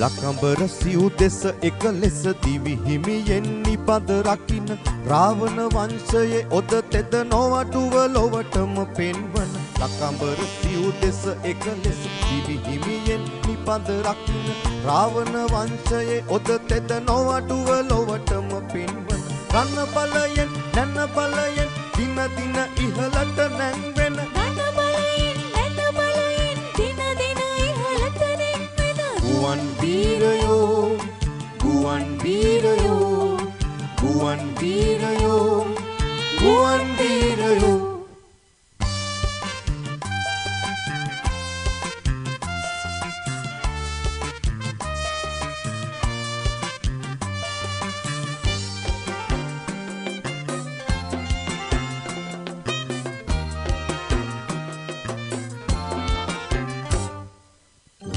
ලකඹර සිව් දෙස එක ලෙස දිවි හිමියෙන් නිපද රකින්න. රාවණ වංශයේ ඔද තෙද නොවටුව ලොවටම පෙන්වන. ලකඹර සිව් දෙස එක ලෙස දිවි හිමියෙන් නිපද රකින්න. රාවණ වංශයේ ඔද තෙද නොවටුව ලොවටම පෙන්වන. රණ බලයෙන් නැන බලයෙන් දින දින ඉහළට නැංවෙන one video yo, Guan video yo, be video yo.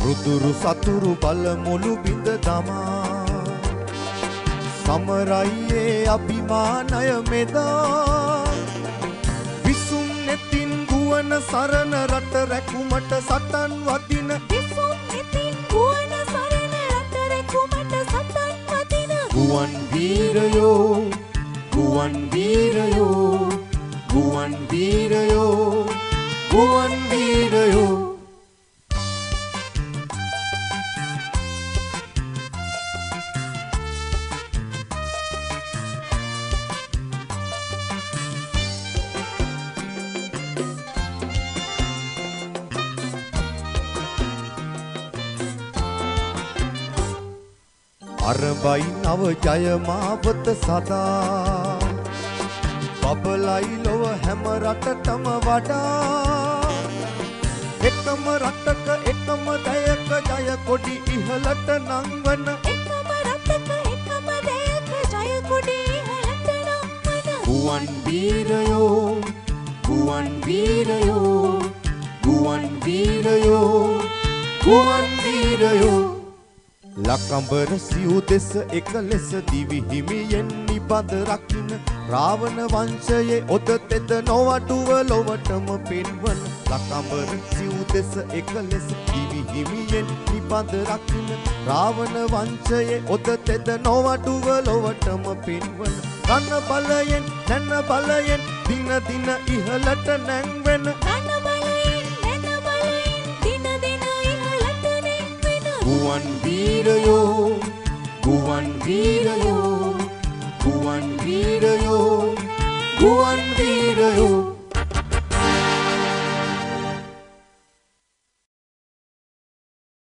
රුදුරු සතුරු බල මුළු බිඳ දමා. සමරයියේ අභිමානය මෙදා. විසුම් නෙතින් ගුවන සරණ රට රැකුමට සටන් වදින. ගුවන් වීරයෝ ගුවන් වීරයෝ ගුවන් වීරයෝ ගුවන් වීරයෝ අරබයි නව ජයමාවත සදා. බබලයි ලොව හැම රටටම වඩා. එකම රටක එකම දයක ජය කොඩි ඉහළට නංවන. එකම රටක එකම දෙයක ජය කොඩි ඉහළට නංවන. ගුවන් වීරයෝ ගුවන් වීරයෝ ගුවන් වීරයෝ ගුවන් වීරයෝ ලකඹර සිව් දෙස එක ලෙස දිවි හිමියෙන් නිබඳ රකින්න රාවණ වංශයේ ඔද තෙද නොවටුව ලොවටම පෙන්වන ලකඹර සිව් දෙස එක ලෙස දිවි හිමියෙන් නිබඳ රකින්න රාවණ වංශයේ ඔද තෙද නොවටුව ලොවටම පෙන්වන රණ බලයෙන් නැන බලයෙන් දින දින ඉහළට නැංවෙන ගුවන් වීරයෝ ගුවන් වීරයෝ ගුවන් වීරයෝ ගුවන් වීරයෝ.